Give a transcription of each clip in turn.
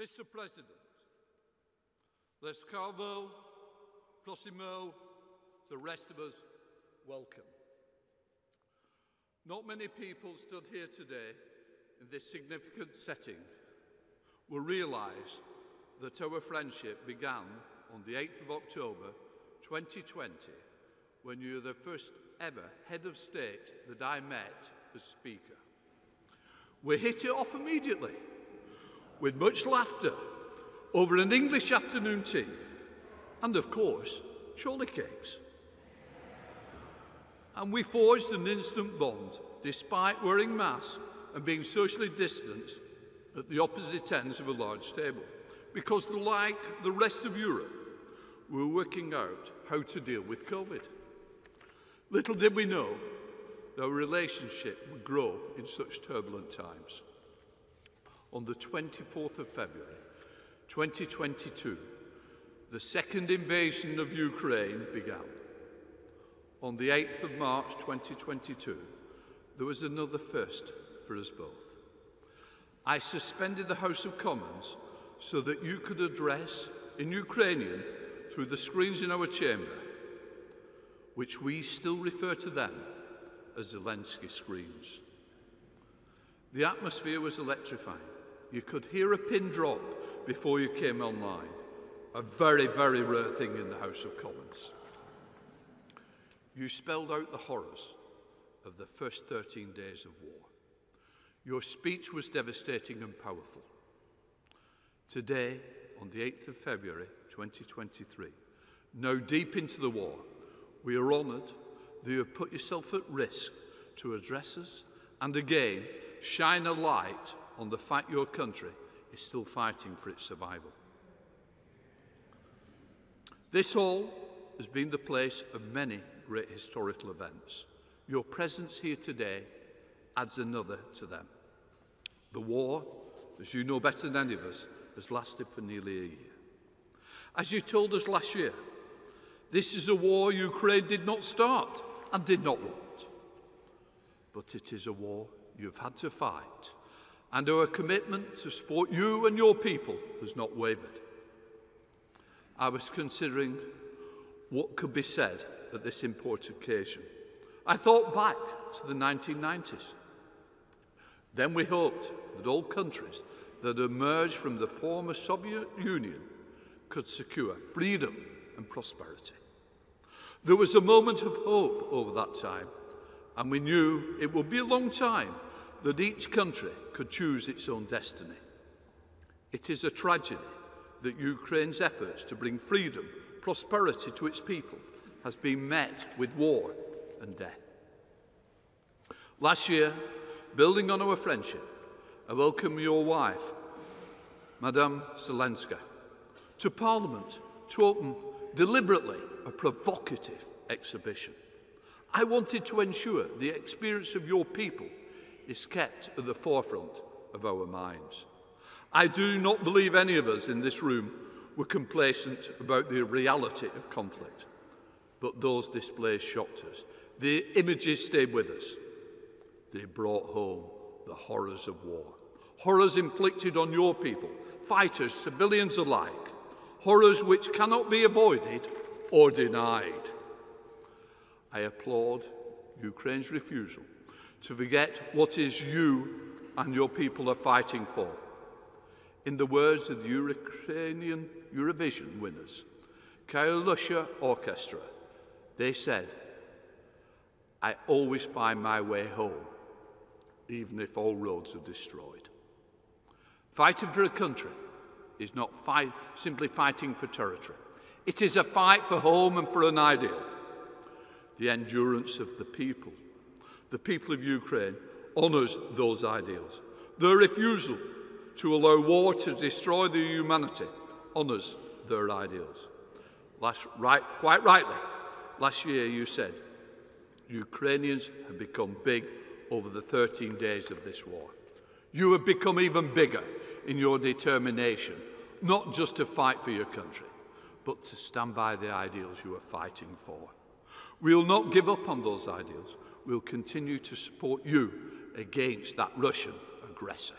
Mr. President, Les Carvo, Prossimo, the rest of us, welcome. Not many people stood here today in this significant setting will realise that our friendship began on the 8th of October 2020 when you were the first ever head of state that I met as Speaker. We hit it off immediately with much laughter over an English afternoon tea and, of course, chorley cakes. And we forged an instant bond despite wearing masks and being socially distanced at the opposite ends of a large table. Because, like the rest of Europe, we were working out how to deal with COVID. Little did we know that our relationship would grow in such turbulent times. On the 24th of February 2022, the second invasion of Ukraine began. On the 8th of March 2022, there was another first for us both. I suspended the House of Commons so that you could address in Ukrainian through the screens in our chamber, which we still refer to them as Zelensky screens. The atmosphere was electrifying. You could hear a pin drop before you came online, a very, very rare thing in the House of Commons. You spelled out the horrors of the first 13 days of war. Your speech was devastating and powerful. Today, on the 8th of February 2023, now deep into the war, we are honoured that you have put yourself at risk to address us and again shine a light on the fact your country is still fighting for its survival. This hall has been the place of many great historical events. Your presence here today adds another to them. The war, as you know better than any of us, has lasted for nearly a year. As you told us last year, this is a war Ukraine did not start and did not want. But it is a war you've had to fight, and our commitment to support you and your people has not wavered. I was considering what could be said at this important occasion. I thought back to the 1990s. Then we hoped that all countries that emerged from the former Soviet Union could secure freedom and prosperity. There was a moment of hope over that time, and we knew it would be a long time that each country could choose its own destiny. It is a tragedy that Ukraine's efforts to bring freedom, prosperity to its people has been met with war and death. Last year, building on our friendship, I welcome your wife, Madame Zelenska, to Parliament to open deliberately a provocative exhibition. I wanted to ensure the experience of your people is kept at the forefront of our minds. I do not believe any of us in this room were complacent about the reality of conflict, but those displays shocked us. The images stayed with us. They brought home the horrors of war, horrors inflicted on your people, fighters, civilians alike, horrors which cannot be avoided or denied. I applaud Ukraine's refusal to forget what is you and your people are fighting for. In the words of the Ukrainian Eurovision winners, Kalush Orchestra, they said, I always find my way home, even if all roads are destroyed. Fighting for a country is not simply fighting for territory. It is a fight for home and for an ideal. The endurance of the people, the people of Ukraine, honours those ideals. Their refusal to allow war to destroy their humanity honours their ideals. Last, right, quite rightly, last year you said Ukrainians have become big over the 13 days of this war. You have become even bigger in your determination, not just to fight for your country, but to stand by the ideals you are fighting for. We'll not give up on those ideals. We'll continue to support you against that Russian aggressor.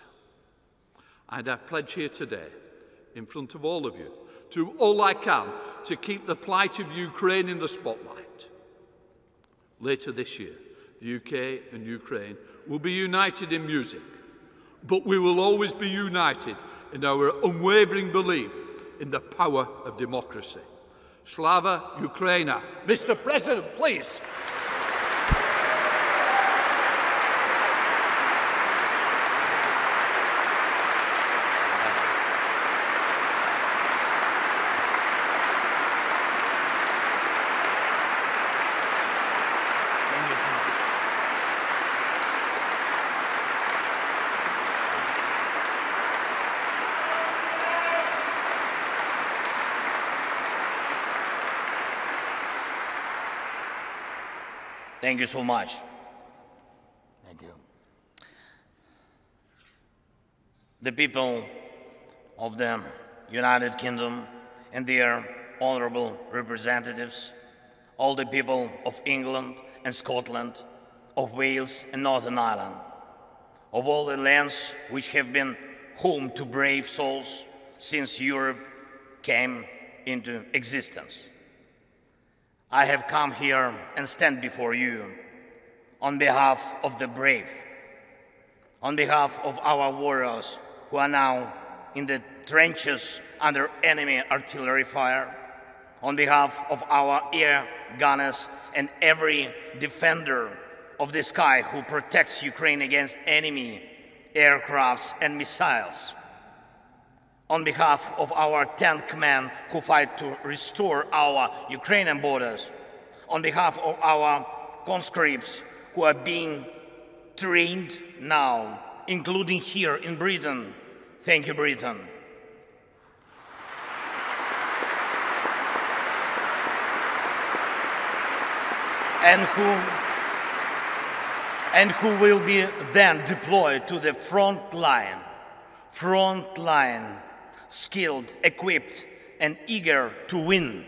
And I pledge here today in front of all of you, do all I can to keep the plight of Ukraine in the spotlight. Later this year, the UK and Ukraine will be united in music, but we will always be united in our unwavering belief in the power of democracy. Slava Ukraina. Mr. President, please. Thank you so much. Thank you. The people of the United Kingdom and their honorable representatives, all the people of England and Scotland, of Wales and Northern Ireland, of all the lands which have been home to brave souls since Europe came into existence. I have come here and stand before you on behalf of the brave, on behalf of our warriors who are now in the trenches under enemy artillery fire, on behalf of our air gunners and every defender of the sky who protects Ukraine against enemy aircrafts and missiles on behalf of our tank men who fight to restore our Ukrainian borders, on behalf of our conscripts who are being trained now, including here in Britain. Thank you, Britain. And who, and who will be then deployed to the front line, front line skilled, equipped, and eager to win.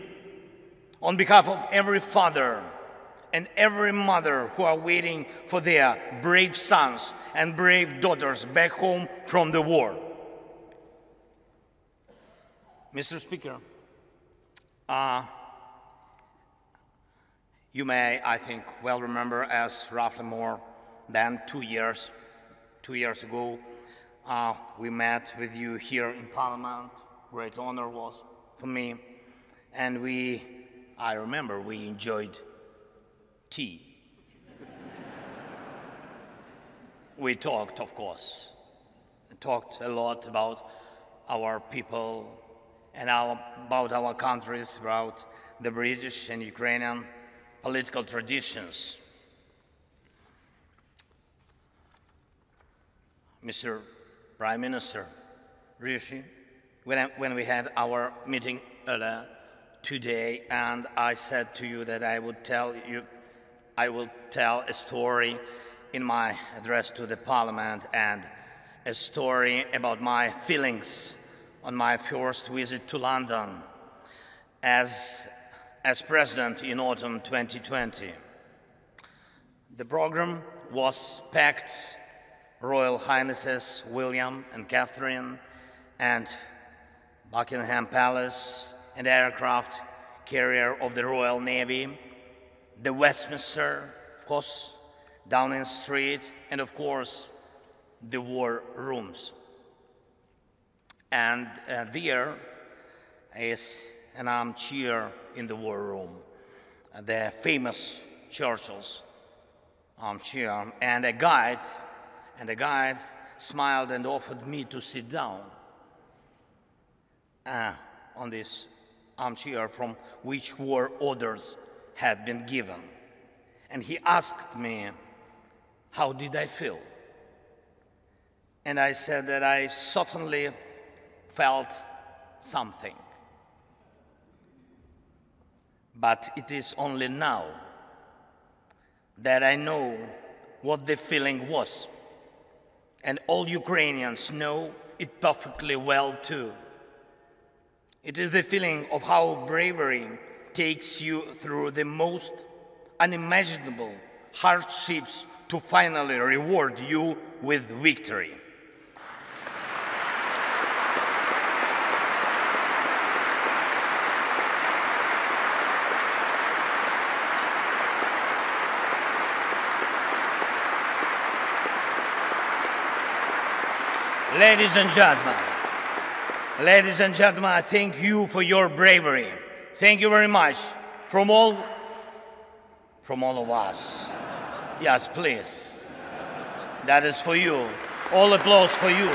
On behalf of every father and every mother who are waiting for their brave sons and brave daughters back home from the war. Mr. Speaker, uh, you may, I think, well remember as roughly more than two years, two years ago, uh, we met with you here in Parliament. Great honor was for me. And we, I remember, we enjoyed tea. we talked, of course. Talked a lot about our people and our, about our countries, about the British and Ukrainian political traditions. Mr. Prime Minister Rishi when, I, when we had our meeting earlier today, and I said to you that I would tell you, I will tell a story in my address to the Parliament and a story about my feelings on my first visit to London as, as President in autumn 2020. The program was packed Royal Highnesses William and Catherine and Buckingham Palace and aircraft carrier of the Royal Navy, the Westminster, of course, Downing Street, and of course, the war rooms. And uh, there is an armchair in the war room, the famous Churchill's armchair, and a guide and the guide smiled and offered me to sit down uh, on this armchair from which war orders had been given. And he asked me, how did I feel? And I said that I certainly felt something. But it is only now that I know what the feeling was and all Ukrainians know it perfectly well too. It is the feeling of how bravery takes you through the most unimaginable hardships to finally reward you with victory. Ladies and gentlemen, ladies and gentlemen, I thank you for your bravery. Thank you very much from all, from all of us. Yes, please. That is for you. All applause for you.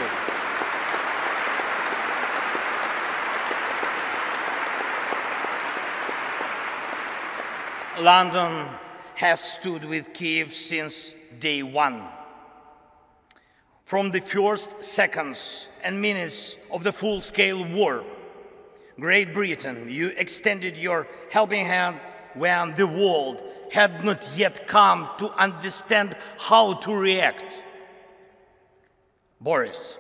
London has stood with Kiev since day one. From the first seconds and minutes of the full scale war, Great Britain, you extended your helping hand when the world had not yet come to understand how to react. Boris,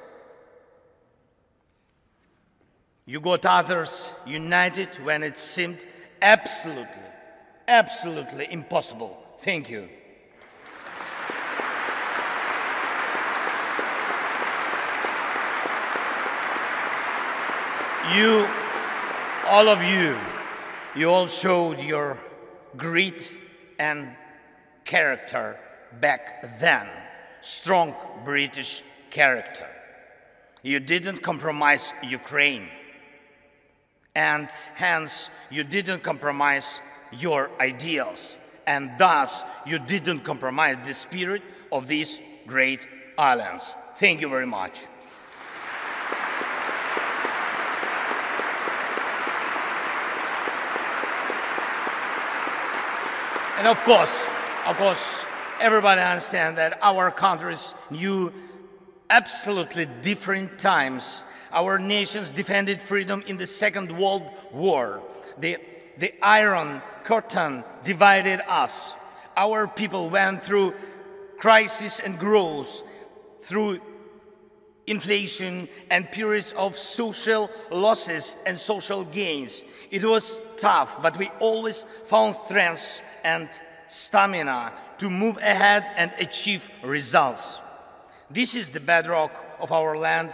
you got others united when it seemed absolutely, absolutely impossible. Thank you. You, all of you, you all showed your grit and character back then. Strong British character. You didn't compromise Ukraine. And hence, you didn't compromise your ideals. And thus, you didn't compromise the spirit of these great islands. Thank you very much. And of course, of course, everybody understands that our countries knew absolutely different times. Our nations defended freedom in the Second World War. The, the Iron Curtain divided us. Our people went through crisis and growth, through inflation and periods of social losses and social gains. It was tough, but we always found strength and stamina to move ahead and achieve results. This is the bedrock of our land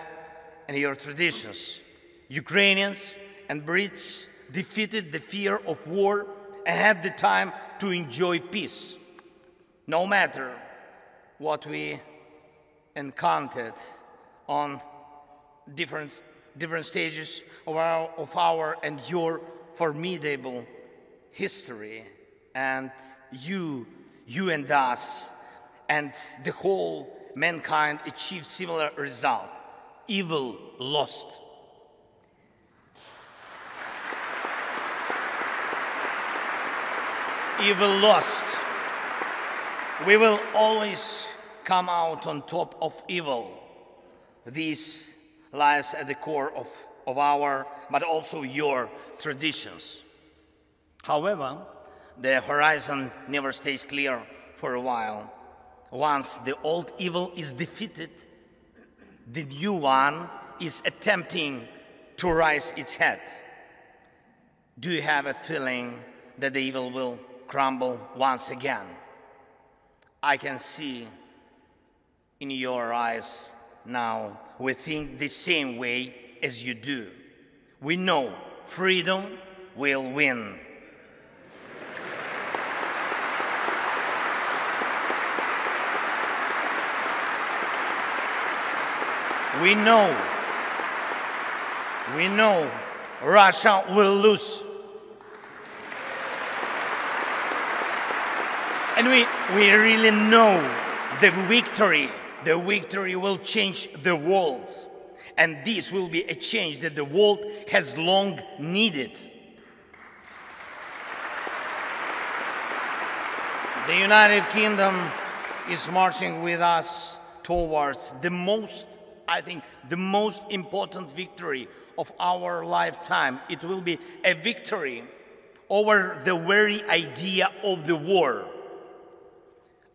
and your traditions. Ukrainians and Brits defeated the fear of war and had the time to enjoy peace. No matter what we encountered on different, different stages of our, of our and your formidable history and you, you and us, and the whole mankind achieved similar result. Evil lost. Evil lost. We will always come out on top of evil. This lies at the core of, of our, but also your traditions. However, the horizon never stays clear for a while. Once the old evil is defeated, the new one is attempting to rise its head. Do you have a feeling that the evil will crumble once again? I can see in your eyes now we think the same way as you do. We know freedom will win. We know, we know Russia will lose. And we, we really know the victory, the victory will change the world. And this will be a change that the world has long needed. The United Kingdom is marching with us towards the most I think, the most important victory of our lifetime. It will be a victory over the very idea of the war.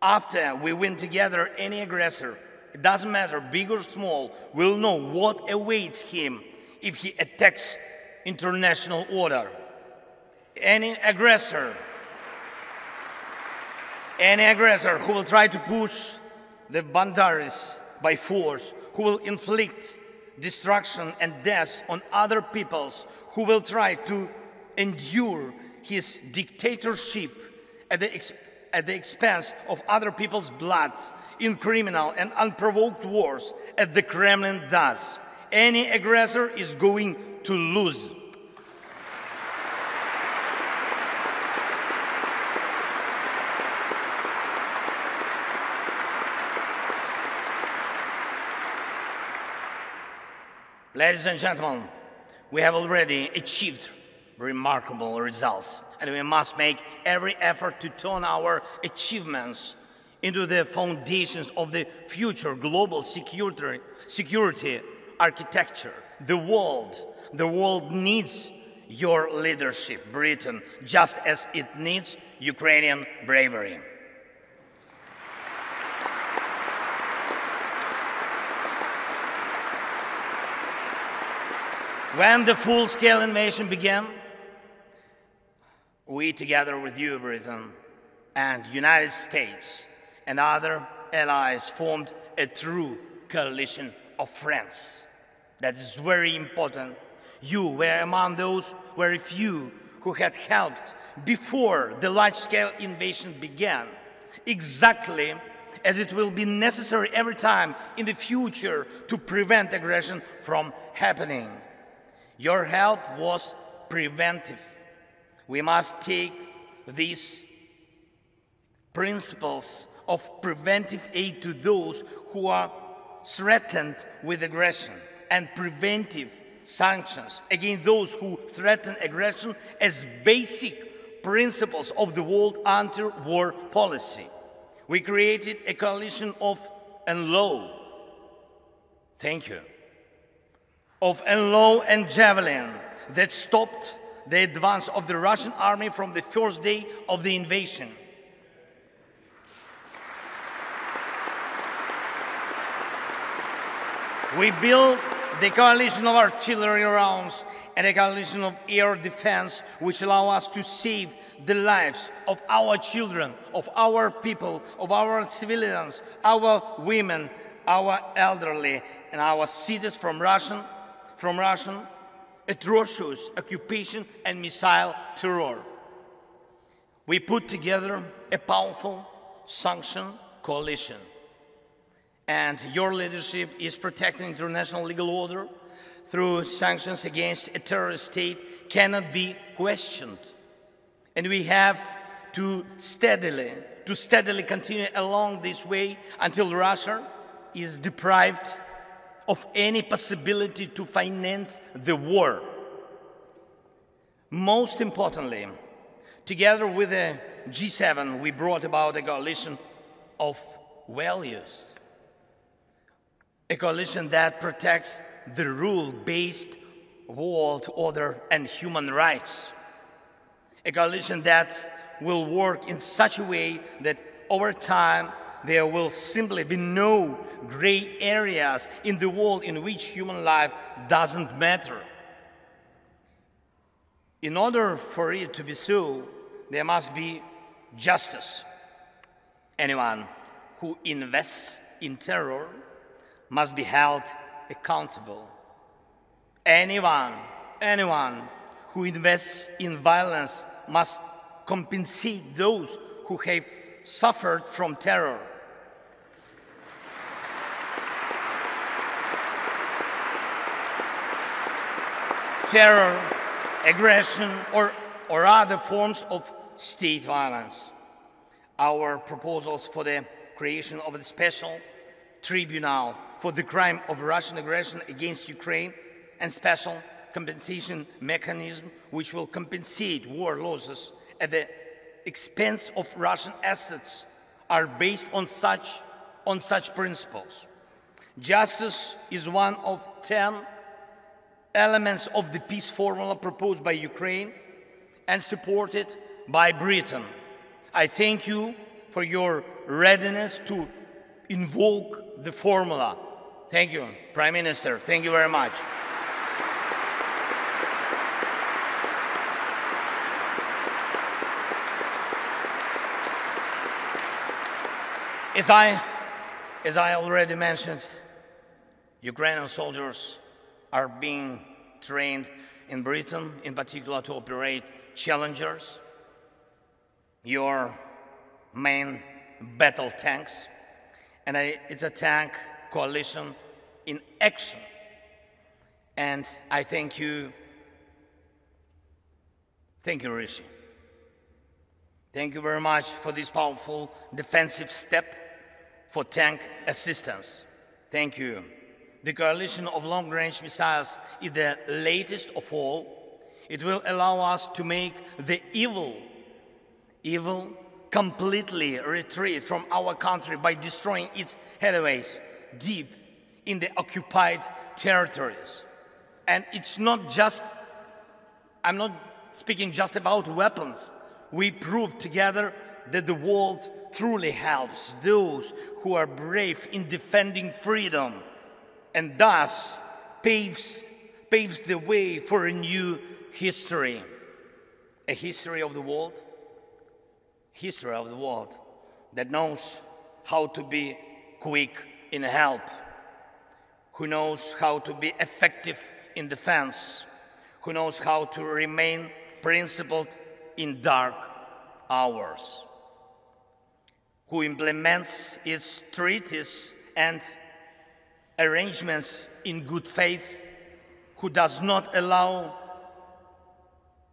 After we win together, any aggressor, it doesn't matter, big or small, will know what awaits him if he attacks international order. Any aggressor, any aggressor who will try to push the Bandaris by force, who will inflict destruction and death on other peoples, who will try to endure his dictatorship at the, at the expense of other people's blood in criminal and unprovoked wars as the Kremlin does. Any aggressor is going to lose. Ladies and gentlemen, we have already achieved remarkable results, and we must make every effort to turn our achievements into the foundations of the future global security, security architecture. The world, the world needs your leadership, Britain, just as it needs Ukrainian bravery. When the full-scale invasion began, we, together with you, Britain, and United States and other allies, formed a true coalition of friends. That is very important. You were among those very few who had helped before the large-scale invasion began, exactly as it will be necessary every time in the future to prevent aggression from happening. Your help was preventive. We must take these principles of preventive aid to those who are threatened with aggression and preventive sanctions against those who threaten aggression as basic principles of the world anti-war policy. We created a coalition of NLAW. Thank you of NLAW and Javelin that stopped the advance of the Russian army from the first day of the invasion. We built the coalition of artillery rounds and a coalition of air defense which allow us to save the lives of our children, of our people, of our civilians, our women, our elderly, and our cities from Russian from Russian atrocious occupation and missile terror. We put together a powerful sanction coalition. And your leadership is protecting international legal order through sanctions against a terrorist state cannot be questioned. And we have to steadily, to steadily continue along this way until Russia is deprived of any possibility to finance the war. Most importantly, together with the G7, we brought about a coalition of values, a coalition that protects the rule-based world order and human rights, a coalition that will work in such a way that over time there will simply be no gray areas in the world in which human life doesn't matter. In order for it to be so, there must be justice. Anyone who invests in terror must be held accountable. Anyone, anyone who invests in violence must compensate those who have suffered from terror. Terror, aggression, or, or other forms of state violence. Our proposals for the creation of a special tribunal for the crime of Russian aggression against Ukraine and special compensation mechanism which will compensate war losses at the expense of Russian assets are based on such, on such principles. Justice is one of 10 elements of the peace formula proposed by Ukraine and supported by Britain. I thank you for your readiness to invoke the formula. Thank you, Prime Minister. Thank you very much. As I, as I already mentioned, Ukrainian soldiers are being trained in Britain, in particular to operate Challengers. Your main battle tanks, and it's a tank coalition in action. And I thank you, thank you, Rishi. Thank you very much for this powerful defensive step for tank assistance. Thank you. The coalition of long-range missiles is the latest of all. It will allow us to make the evil, evil completely retreat from our country by destroying its headways deep in the occupied territories. And it's not just, I'm not speaking just about weapons we prove together that the world truly helps those who are brave in defending freedom and thus paves, paves the way for a new history. A history of the world, history of the world that knows how to be quick in help, who knows how to be effective in defense, who knows how to remain principled in dark hours, who implements its treaties and arrangements in good faith, who does not allow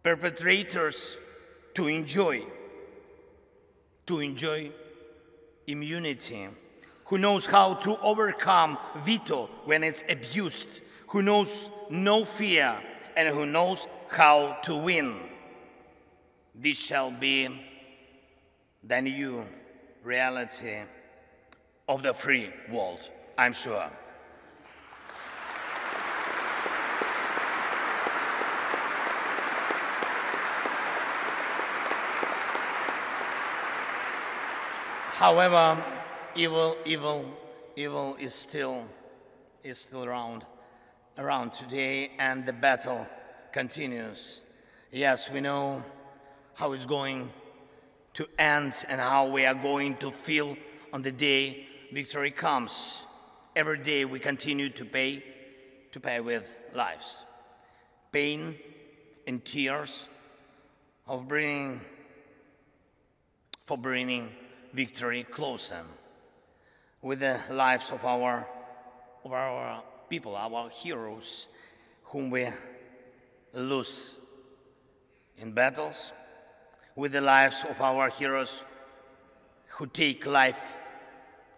perpetrators to enjoy to enjoy immunity, who knows how to overcome veto when it's abused, who knows no fear, and who knows how to win. This shall be the new reality of the free world, I'm sure. However, evil, evil, evil is still, is still around, around today, and the battle continues. Yes, we know how it's going to end and how we are going to feel on the day victory comes. Every day we continue to pay, to pay with lives. Pain and tears of bringing, for bringing victory closer. With the lives of our, of our people, our heroes, whom we lose in battles, with the lives of our heroes who take life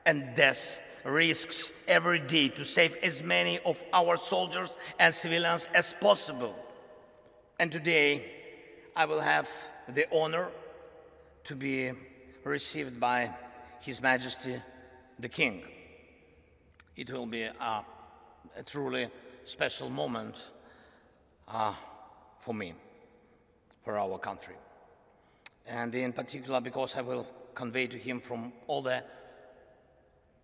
and death risks every day to save as many of our soldiers and civilians as possible. And today, I will have the honor to be received by His Majesty the King. It will be a, a truly special moment uh, for me, for our country and in particular because I will convey to him from all the,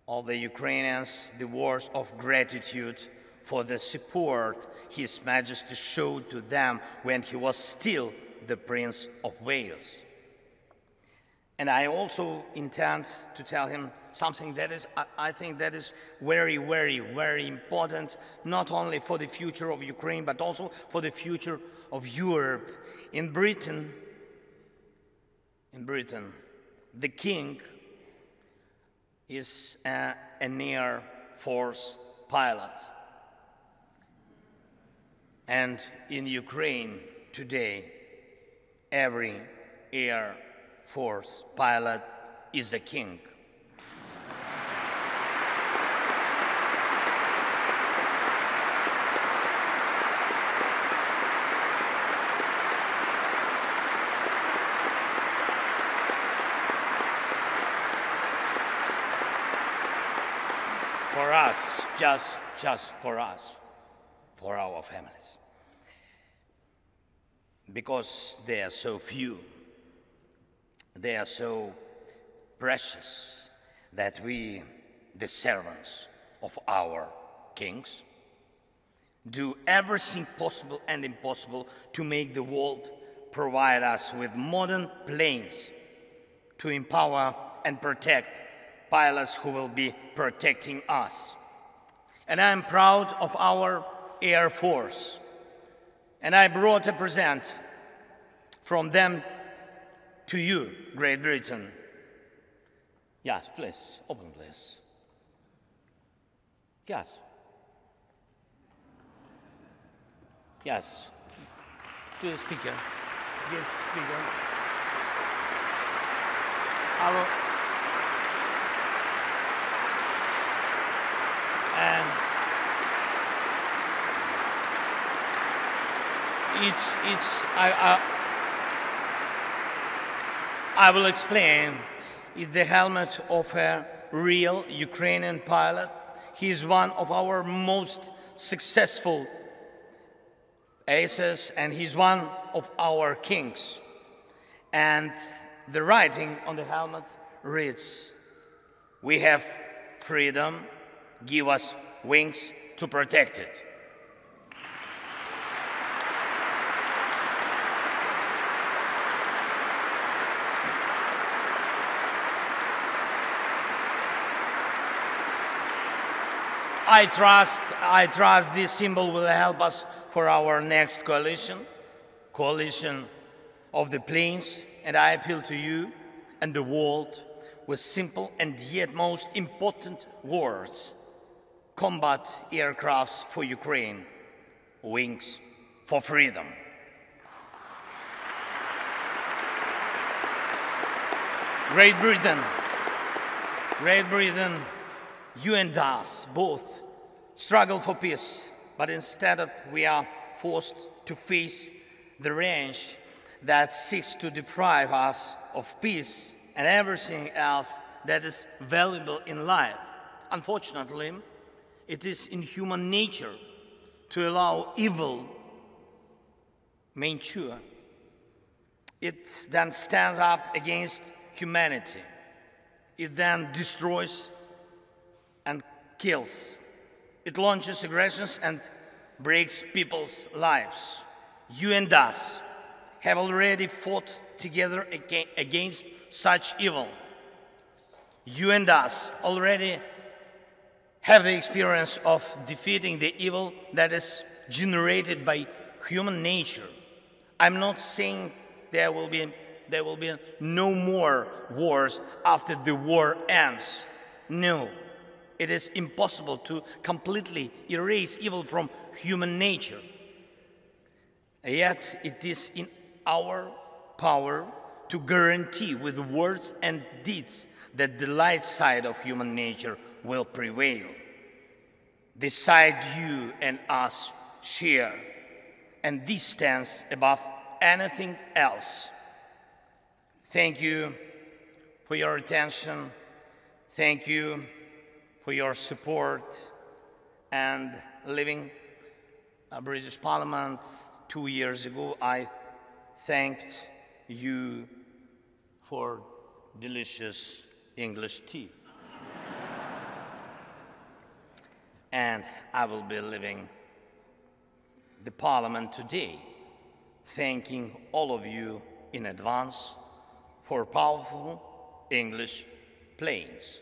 all the Ukrainians the words of gratitude for the support His Majesty showed to them when he was still the Prince of Wales. And I also intend to tell him something that is, I think, that is very, very, very important, not only for the future of Ukraine, but also for the future of Europe. In Britain, in Britain, the king is a, an Air Force pilot. And in Ukraine today, every Air Force pilot is a king. For us, just, just for us, for our families. Because they are so few, they are so precious that we, the servants of our kings, do everything possible and impossible to make the world provide us with modern planes to empower and protect pilots who will be protecting us and I'm proud of our Air Force. And I brought a present from them to you, Great Britain. Yes, please, open, please. Yes. Yes. To the speaker. Yes, speaker. Will. And it's it's I, I I will explain. It's the helmet of a real Ukrainian pilot. He is one of our most successful aces, and he's one of our kings. And the writing on the helmet reads We have freedom, give us wings to protect it. I trust, I trust this symbol will help us for our next coalition, coalition of the planes, and I appeal to you and the world with simple and yet most important words. Combat aircrafts for Ukraine, wings for freedom. Great Britain, Great Britain, you and us both struggle for peace, but instead of we are forced to face the range that seeks to deprive us of peace and everything else that is valuable in life. Unfortunately, it is in human nature to allow evil mature. It then stands up against humanity. It then destroys and kills. It launches aggressions and breaks people's lives. You and us have already fought together against such evil. You and us already have the experience of defeating the evil that is generated by human nature. I'm not saying there will be, there will be no more wars after the war ends. No. It is impossible to completely erase evil from human nature. Yet it is in our power to guarantee with words and deeds that the light side of human nature will prevail. The side you and us share, and this stands above anything else. Thank you for your attention. Thank you for your support and leaving a British Parliament two years ago. I thanked you for delicious English tea. and I will be leaving the Parliament today, thanking all of you in advance for powerful English planes.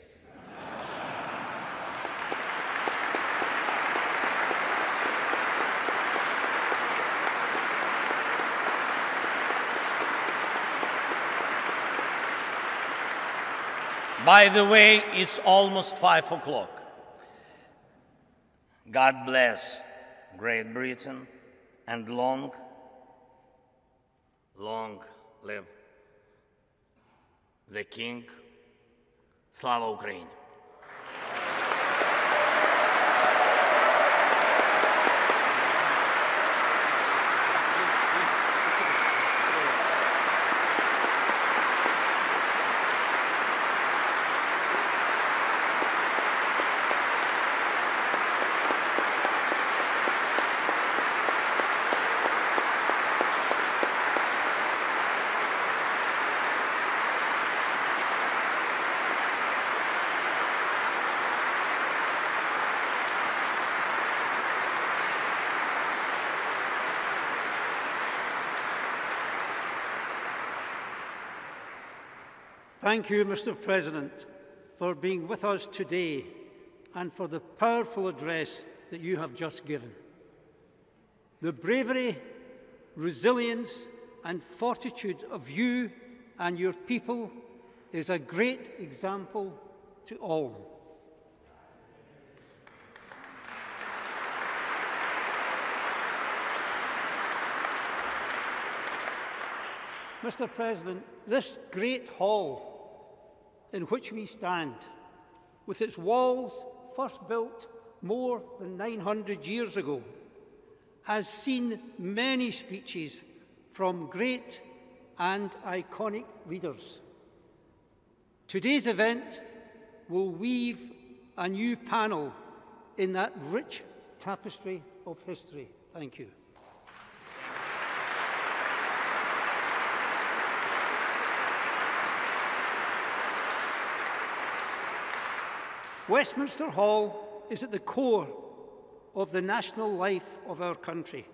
By the way, it's almost five o'clock. God bless Great Britain and long, long live the King. Slava Ukraine! Thank you, Mr President, for being with us today and for the powerful address that you have just given. The bravery, resilience and fortitude of you and your people is a great example to all. Mr. President, this great hall in which we stand, with its walls first built more than 900 years ago, has seen many speeches from great and iconic leaders. Today's event will weave a new panel in that rich tapestry of history. Thank you. Westminster Hall is at the core of the national life of our country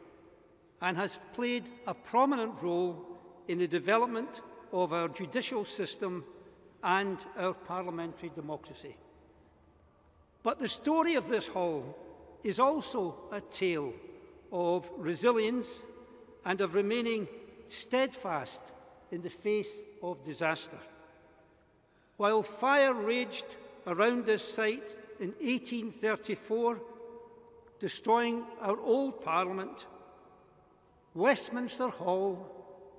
and has played a prominent role in the development of our judicial system and our parliamentary democracy. But the story of this hall is also a tale of resilience and of remaining steadfast in the face of disaster. While fire raged around this site in 1834, destroying our old Parliament, Westminster Hall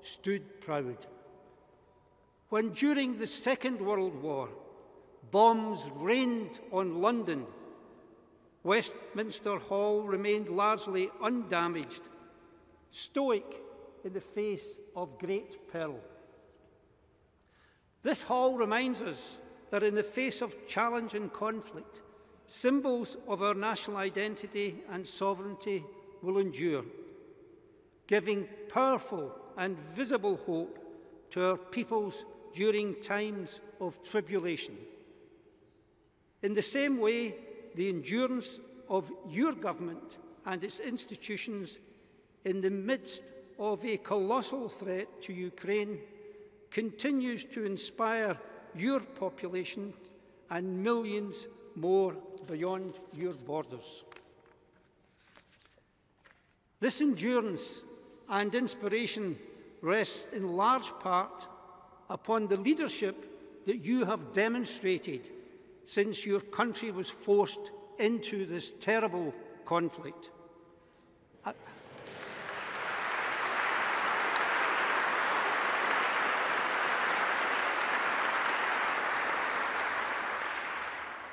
stood proud. When during the Second World War bombs rained on London, Westminster Hall remained largely undamaged, stoic in the face of great peril. This hall reminds us that in the face of challenge and conflict, symbols of our national identity and sovereignty will endure, giving powerful and visible hope to our peoples during times of tribulation. In the same way, the endurance of your government and its institutions in the midst of a colossal threat to Ukraine continues to inspire your population and millions more beyond your borders. This endurance and inspiration rests in large part upon the leadership that you have demonstrated since your country was forced into this terrible conflict.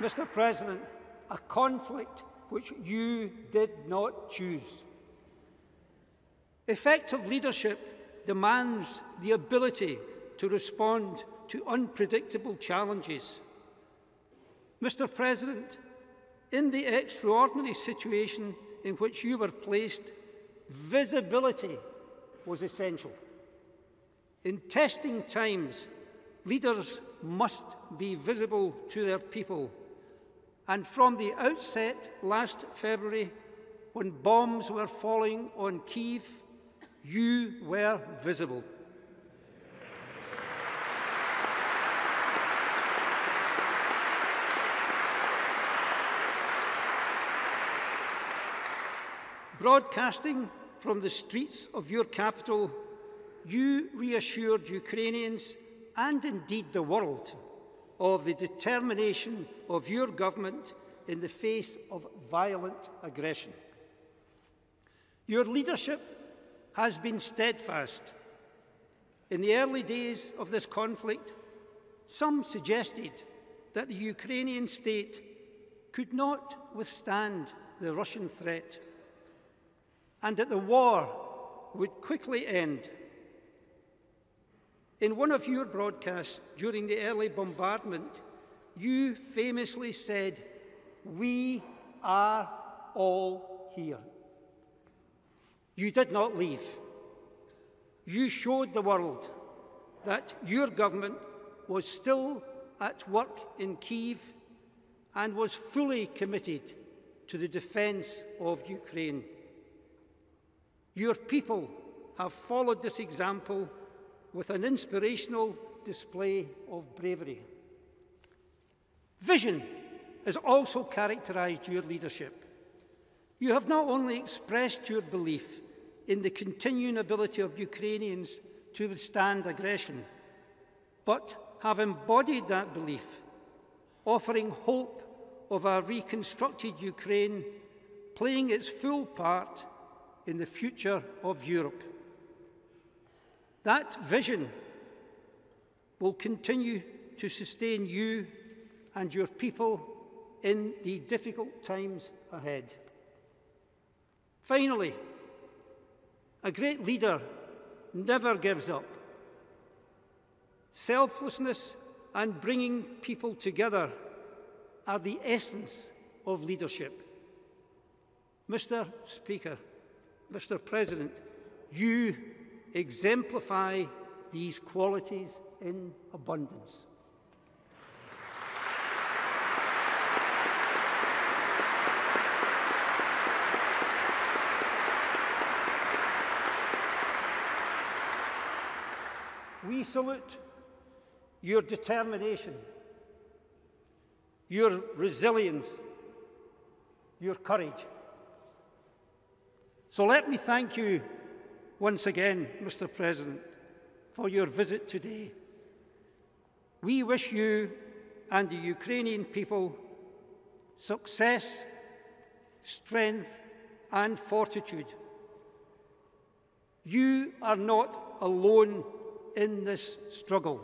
Mr. President, a conflict which you did not choose. Effective leadership demands the ability to respond to unpredictable challenges. Mr. President, in the extraordinary situation in which you were placed, visibility was essential. In testing times, leaders must be visible to their people and from the outset last February, when bombs were falling on Kiev, you were visible. Broadcasting from the streets of your capital, you reassured Ukrainians and indeed the world of the determination of your government in the face of violent aggression. Your leadership has been steadfast. In the early days of this conflict, some suggested that the Ukrainian state could not withstand the Russian threat and that the war would quickly end in one of your broadcasts during the early bombardment, you famously said, We are all here. You did not leave. You showed the world that your government was still at work in Kiev and was fully committed to the defence of Ukraine. Your people have followed this example with an inspirational display of bravery. Vision has also characterised your leadership. You have not only expressed your belief in the continuing ability of Ukrainians to withstand aggression, but have embodied that belief, offering hope of a reconstructed Ukraine playing its full part in the future of Europe. That vision will continue to sustain you and your people in the difficult times ahead. Finally, a great leader never gives up. Selflessness and bringing people together are the essence of leadership. Mr. Speaker, Mr. President, you exemplify these qualities in abundance. We salute your determination, your resilience, your courage. So let me thank you once again, Mr. President, for your visit today. We wish you and the Ukrainian people success, strength, and fortitude. You are not alone in this struggle.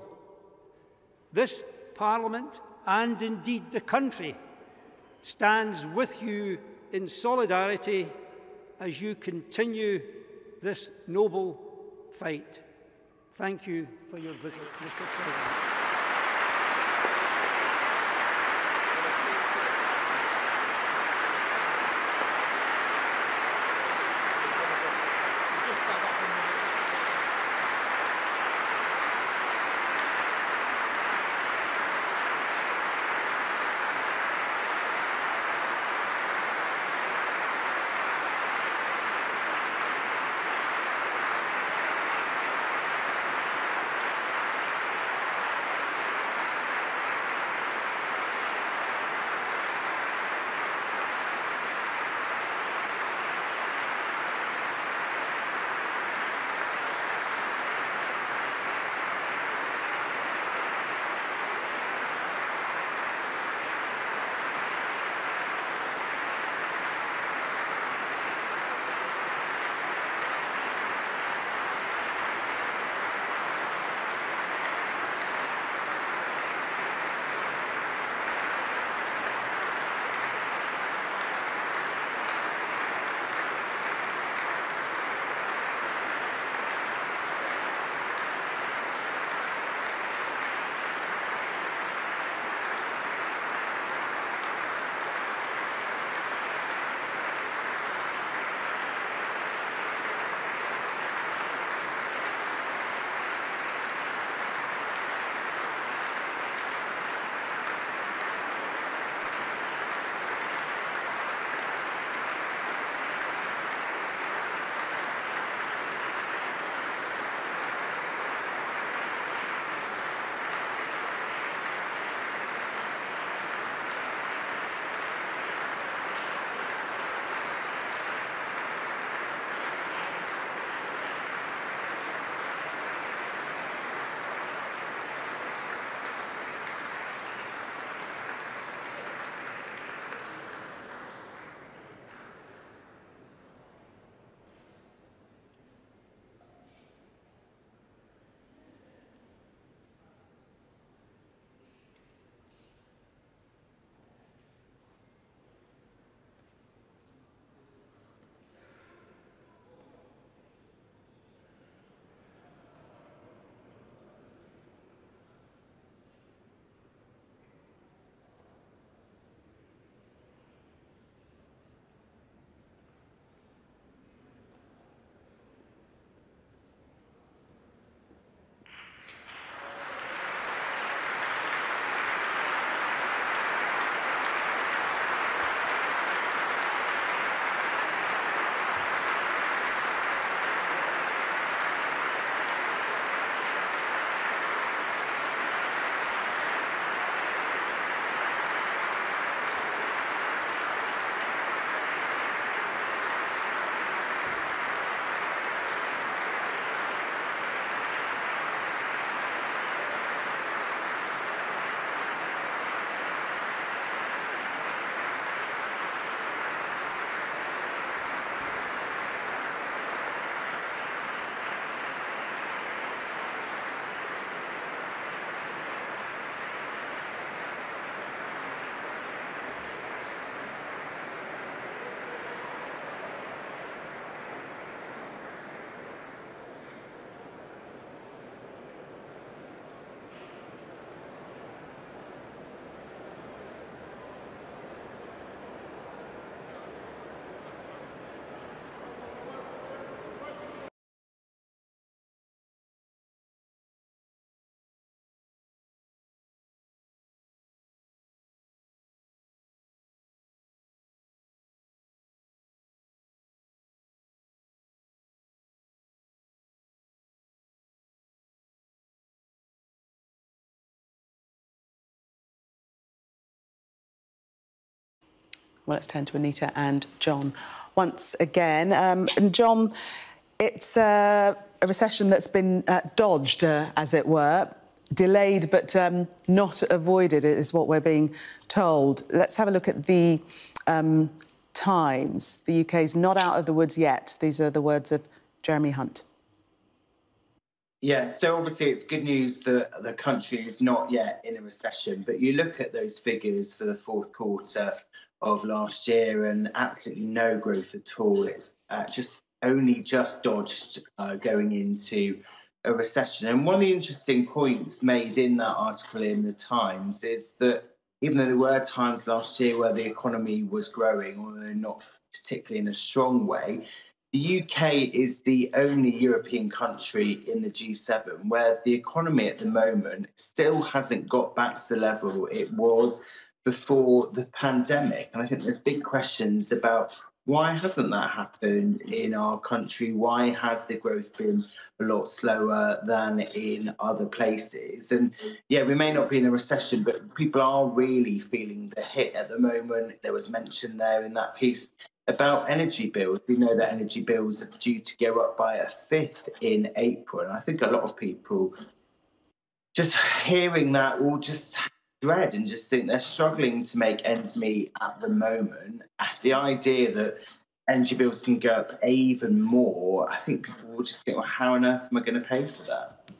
This Parliament, and indeed the country, stands with you in solidarity as you continue this noble fight. Thank you for your visit, Mr. President. Well, let's turn to Anita and John once again. Um, and John, it's uh, a recession that's been uh, dodged, uh, as it were, delayed but um, not avoided, is what we're being told. Let's have a look at the um, Times. The UK's not out of the woods yet. These are the words of Jeremy Hunt. Yeah, so obviously it's good news that the country is not yet in a recession, but you look at those figures for the fourth quarter of last year and absolutely no growth at all. It's uh, just only just dodged uh, going into a recession. And one of the interesting points made in that article in the Times is that even though there were times last year where the economy was growing, although not particularly in a strong way, the UK is the only European country in the G7 where the economy at the moment still hasn't got back to the level it was before the pandemic. And I think there's big questions about why hasn't that happened in our country? Why has the growth been a lot slower than in other places? And yeah, we may not be in a recession, but people are really feeling the hit at the moment. There was mention there in that piece about energy bills. We know that energy bills are due to go up by a fifth in April. And I think a lot of people just hearing that will just dread and just think they're struggling to make ends meet at the moment. The idea that energy bills can go up even more, I think people will just think, well, how on earth am I going to pay for that?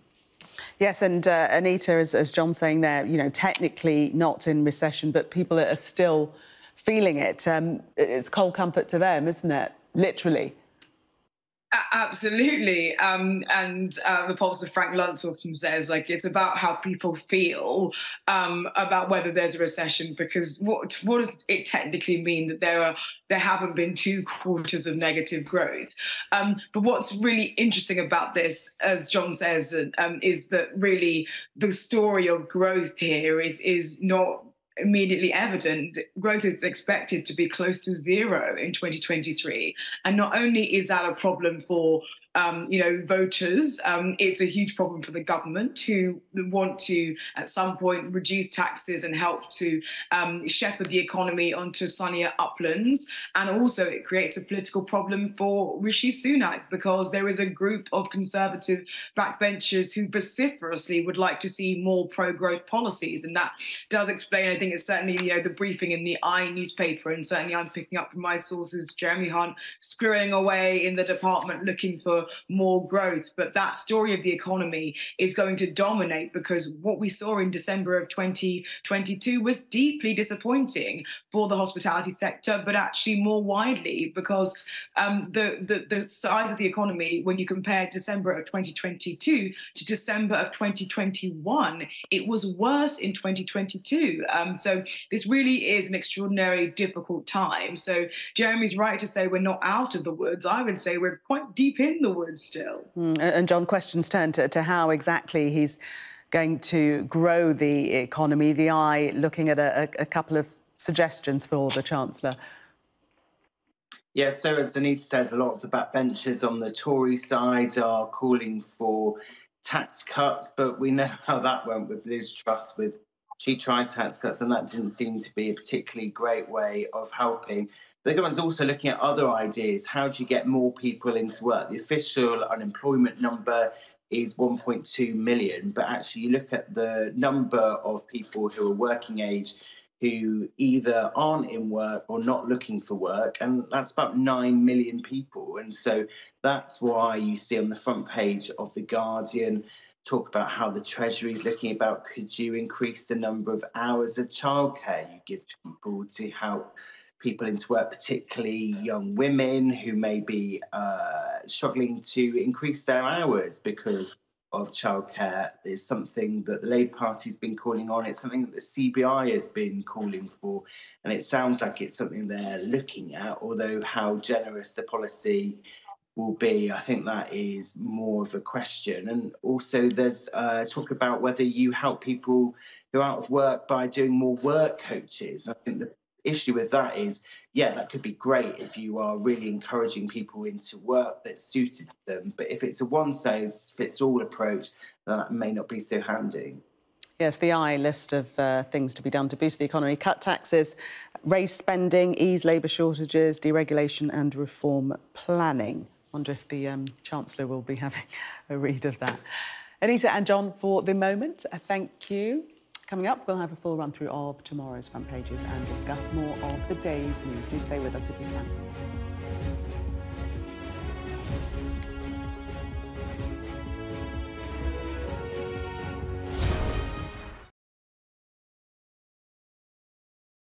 Yes, and uh, Anita, as, as John's saying there, you know, technically not in recession, but people are still feeling it. Um, it's cold comfort to them, isn't it? Literally. Absolutely. Um, and uh, the of Frank Luntz often says, like, it's about how people feel um, about whether there's a recession, because what what does it technically mean that there are there haven't been two quarters of negative growth? Um, but what's really interesting about this, as John says, um, is that really the story of growth here is is not immediately evident, growth is expected to be close to zero in 2023. And not only is that a problem for um, you know, voters. Um, it's a huge problem for the government who want to, at some point, reduce taxes and help to um, shepherd the economy onto sunnier uplands. And also, it creates a political problem for Rishi Sunak because there is a group of conservative backbenchers who vociferously would like to see more pro-growth policies, and that does explain. I think it's certainly you know the briefing in the I newspaper, and certainly I'm picking up from my sources, Jeremy Hunt screwing away in the department looking for more growth. But that story of the economy is going to dominate because what we saw in December of 2022 was deeply disappointing for the hospitality sector, but actually more widely because um, the, the, the size of the economy, when you compare December of 2022 to December of 2021, it was worse in 2022. Um, so this really is an extraordinary, difficult time. So Jeremy's right to say we're not out of the woods. I would say we're quite deep in the woods still. Mm, and John, questions turn to, to how exactly he's going to grow the economy. The I looking at a, a, couple of suggestions for the Chancellor. Yeah, so as Anita says, a lot of the backbenchers on the Tory side are calling for tax cuts, but we know how that went with Liz Truss with she tried tax cuts and that didn't seem to be a particularly great way of helping. The government's also looking at other ideas. How do you get more people into work? The official unemployment number is 1.2 million, but actually, you look at the number of people who are working age who either aren't in work or not looking for work, and that's about 9 million people. And so that's why you see on the front page of The Guardian talk about how the Treasury is looking about could you increase the number of hours of childcare you give to people to help people into work, particularly young women who may be uh, struggling to increase their hours because of childcare is something that the Labour Party's been calling on. It's something that the CBI has been calling for, and it sounds like it's something they're looking at. Although how generous the policy will be, I think that is more of a question. And also, there's uh, talk about whether you help people who are out of work by doing more work coaches. I think the issue with that is, yeah, that could be great if you are really encouraging people into work that's suited them. But if it's a one size fits all approach, that may not be so handy. Yes, the I list of uh, things to be done to boost the economy cut taxes, raise spending, ease labour shortages, deregulation and reform planning. Wonder if the um, Chancellor will be having a read of that. Anita and John, for the moment, uh, thank you. Coming up, we'll have a full run through of tomorrow's front pages and discuss more of the day's news. Do stay with us if you can.